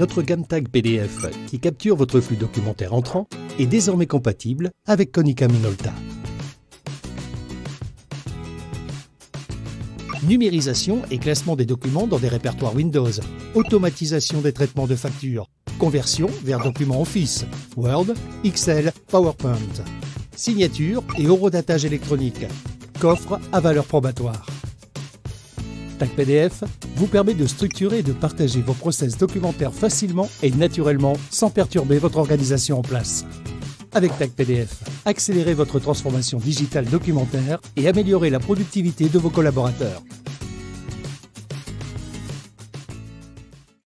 Notre gamme tag PDF, qui capture votre flux documentaire entrant, est désormais compatible avec Konica Minolta. Numérisation et classement des documents dans des répertoires Windows, automatisation des traitements de factures, conversion vers documents Office, Word, Excel, PowerPoint, signature et horodatage électronique, coffre à valeur probatoire. Tag PDF vous permet de structurer et de partager vos process documentaires facilement et naturellement sans perturber votre organisation en place. Avec Tag PDF, accélérez votre transformation digitale documentaire et améliorez la productivité de vos collaborateurs.